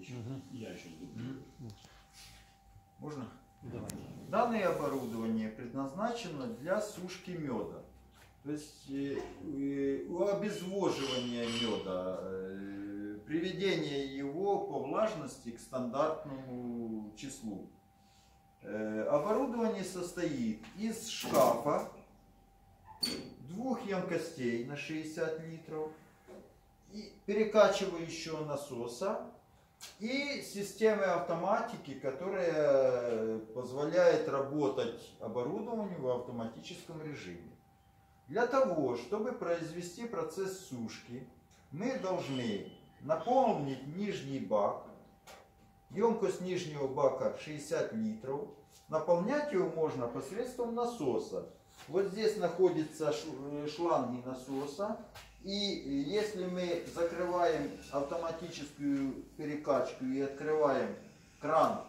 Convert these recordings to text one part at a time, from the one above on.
еще. Я еще Можно? Давай. Данное оборудование предназначено для сушки меда. То есть э, э, у обезвоживания меда, э, приведения его по влажности к стандартному числу. Оборудование состоит из шкафа, двух емкостей на 60 литров, и перекачивающего насоса и системы автоматики, которая позволяет работать оборудованию в автоматическом режиме. Для того, чтобы произвести процесс сушки, мы должны наполнить нижний бак, емкость нижнего бака 60 литров. Наполнять его можно посредством насоса. Вот здесь находятся э, шланги насоса. И если мы закрываем автоматическую перекачку и открываем кран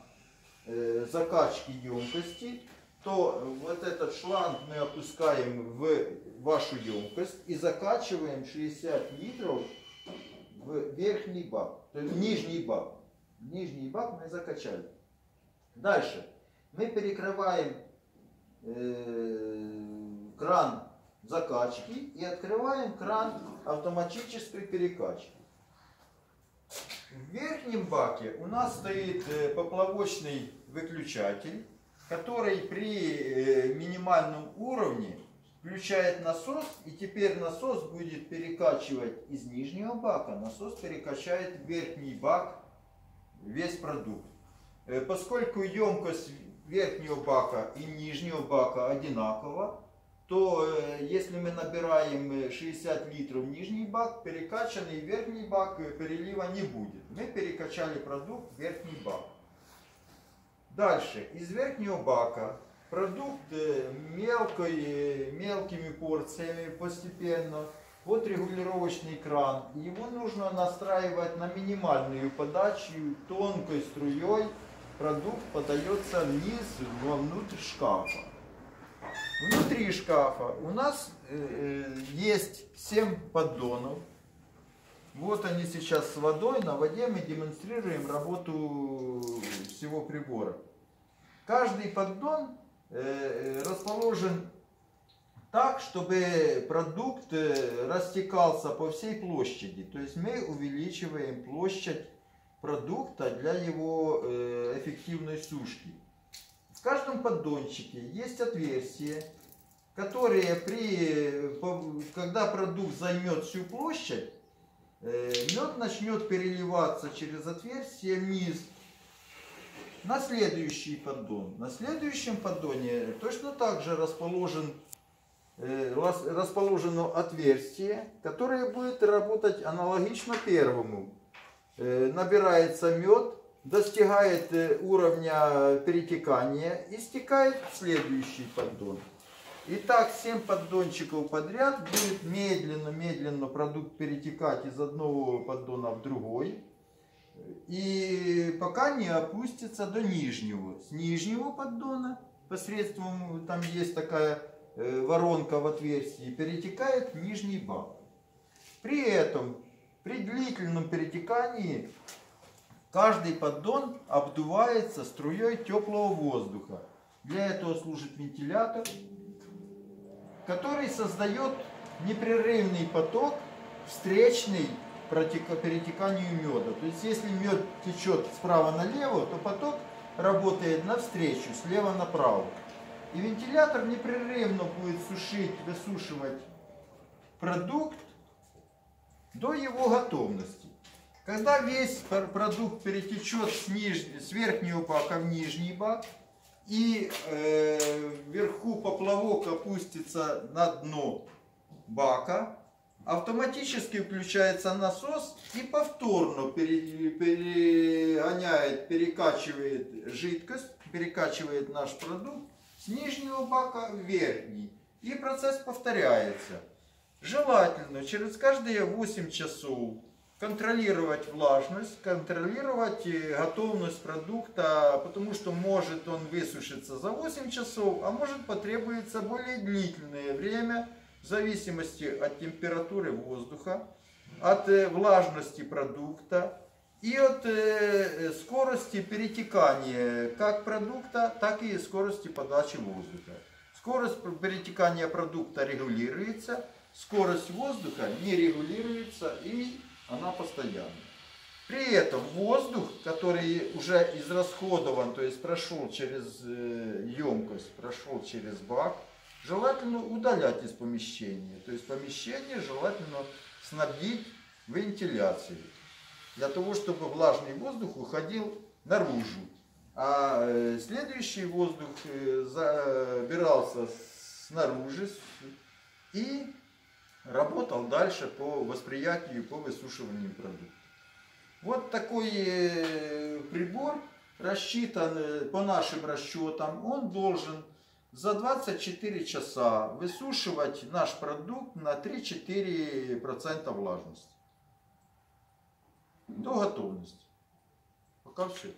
э, закачки емкости, то вот этот шланг мы опускаем в вашу емкость и закачиваем 60 литров в верхний бак, то есть в нижний бак. В нижний бак мы закачали. Дальше мы перекрываем э, кран закачки и открываем кран автоматической перекачки. В верхнем баке у нас стоит э, поплавочный выключатель, который при э, минимальном уровне включает насос, и теперь насос будет перекачивать из нижнего бака, насос перекачает в верхний бак весь продукт. Э, Поскольку емкость верхнего бака и нижнего бака одинакова, то э, если мы набираем э, 60 литров в нижний бак, перекачанный верхний бак э, перелива не будет. Мы перекачали продукт в верхний бак. Дальше, из верхнего бака продукт э, мелкой, э, мелкими порциями постепенно. Вот регулировочный кран. Его нужно настраивать на минимальную подачу тонкой струей. Продукт подается вниз, вовнутрь шкафа. Внутри шкафа у нас э, э, есть 7 поддонов. Вот они сейчас с водой. На воде мы демонстрируем работу всего прибора. Каждый поддон э, расположен так, чтобы продукт растекался по всей площади. То есть мы увеличиваем площадь продукта для его эффективной сушки. В каждом поддончике есть отверстия, которые при, когда продукт займет всю площадь, э, мед начнет переливаться через отверстие вниз на следующий поддон. На следующем поддоне точно так же расположен, э, рас- расположено отверстие, которое будет работать аналогично первому. Э, Набирается мед, достигает э, уровня перетекания и стекает в следующий поддон. Итак, 7 поддончиков подряд будет медленно-медленно продукт перетекать из одного поддона в другой. И пока не опустится до нижнего. С нижнего поддона посредством, там есть такая э, воронка в отверстии, перетекает в нижний бак. При этом, при длительном перетекании, каждый поддон обдувается струей теплого воздуха. Для этого служит вентилятор, который создает непрерывный поток, встречный перетеканию меда. То есть если мед течет справа налево, то поток работает навстречу, слева направо. И вентилятор непрерывно будет сушить, высушивать продукт до его готовности. Когда весь пр- продукт перетечет с, ниж- с верхнего бака в нижний бак, и э, вверху поплавок опустится на дно бака, автоматически включается насос и повторно пере- перегоняет, перекачивает жидкость, перекачивает наш продукт с нижнего бака в верхний. И процесс повторяется. Желательно через каждые 8 часов контролировать влажность, контролировать э, готовность продукта, потому что может он высушиться за 8 часов, а может потребуется более длительное время в зависимости от температуры воздуха, от э, влажности продукта и от э, скорости перетекания как продукта, так и скорости подачи воздуха. Скорость перетекания продукта регулируется, скорость воздуха не регулируется и она постоянная. При этом воздух, который уже израсходован, то есть прошел через э, емкость, прошел через бак, желательно удалять из помещения. То есть помещение желательно снабдить вентиляцией, для того, чтобы влажный воздух уходил наружу. А э, следующий воздух э, забирался снаружи и работал дальше по восприятию, по высушиванию продукта. Вот такой э, прибор рассчитан по нашим расчетам, он должен за 24 часа высушивать наш продукт на 3-4% влажности. До готовности. Пока все.